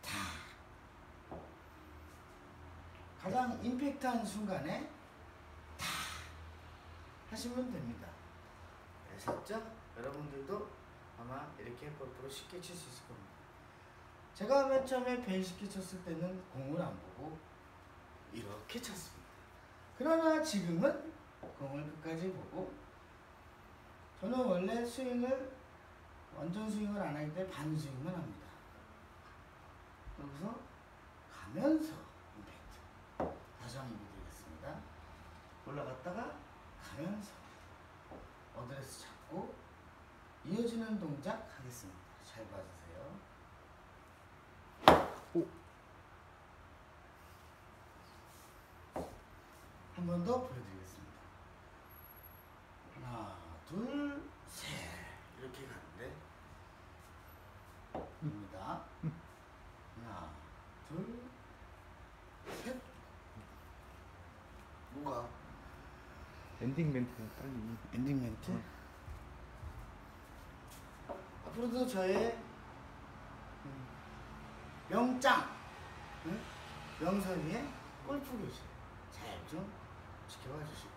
다 가장 임팩트한 순간에 다 하시면 됩니다. 아셨죠? 여러분들도 아마 이렇게 골프를 쉽게 칠 수 있을 겁니다. 제가 맨 처음에 베이식키 쳤을 때는 공을 안 보고 이렇게 쳤습니다. 그러나 지금은 공을 끝까지 보고 저는 원래 스윙을 완전 스윙을 안 하기 때문에 반 스윙만 합니다. 여기서 가면서 임팩트 다시 한번 보여드리겠습니다. 올라갔다가 가면서 어드레스 잡고 이어지는 동작 하겠습니다. 잘 봐주세요. 오. 한 번 더 보여드리겠습니다. 하나, 둘, 셋 이렇게 가는데 입니다. 하나, 둘, 셋. 뭐가 엔딩 멘트 빨리. 엔딩 멘트? 앞으로도 저의 음, 명짱 응? 명선이의 골프 교실 잘 좀 지켜봐 주시고